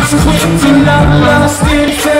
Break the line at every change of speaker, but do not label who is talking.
Quick to love, lost in still